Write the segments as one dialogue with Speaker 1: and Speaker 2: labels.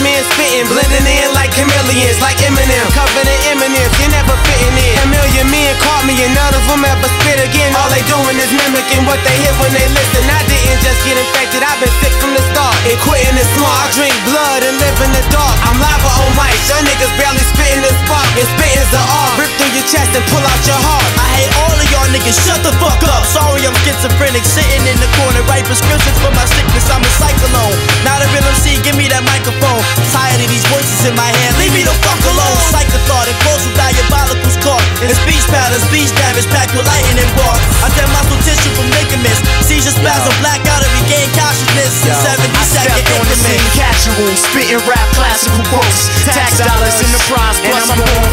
Speaker 1: men spitting, blending in like chameleons, like Eminem. Covered in Eminems, you never fitting in. A million men caught me and none of them ever spit again. All they doing is mimicking what they hear when they listen. I didn't just get infected, I've been sick from the start. And quitting is smart. I drink blood and live in the dark. I'm lava on mic, your niggas barely spitting the spark. And spitting's the art. Rip through your chest and pull out your heart.
Speaker 2: I hate all of y'all niggas, shut the fuck up. Sorry, schizophrenic, sitting in the corner, write prescriptions for my sickness. I'm a cyclone. Not a real MC, give me that microphone. Tired of these voices in my head, leave me the fuck alone. Psychothought, explosive diabolicals caught. And speech patterns, speech damage packed with lightning bar. I dead muscle tissue from ligaments. Seizure spasm, blackout and regain consciousness in 70 second increments.
Speaker 3: Casual, spitting rap, classical quotes. Tax dollars in the prize, plus I'm going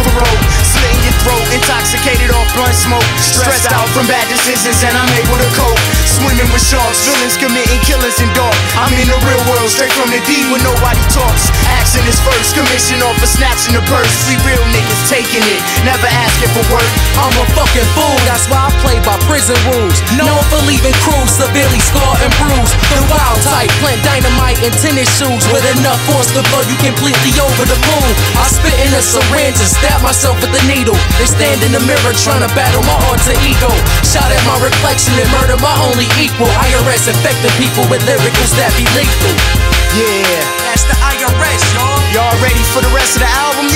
Speaker 3: blunt smoke. Stressed out from bad decisions, and I'm able to cope. Swimming with sharks, villains committing killings in dark. I'm in the real world, straight from the deep where nobody talks. Action is first, commission off for snatching the purse. We real niggas taking it, never asking for work.
Speaker 4: I'm a fucking fool, that's why I play by prison rules. Known for leaving crews severely scarred and bruised. The wild type, plant dynamite in tennis shoes with enough force to blow you completely over the moon. I spit in a syringe and stab myself with the needle. They stand in the mirror trying to battle my alter ego. Shot at my reflection and murder my only equal. IRS infecting people with lyricals that be lethal.
Speaker 3: Yeah,
Speaker 4: That's the IRS, y'all.
Speaker 3: y'all ready for the rest of the album?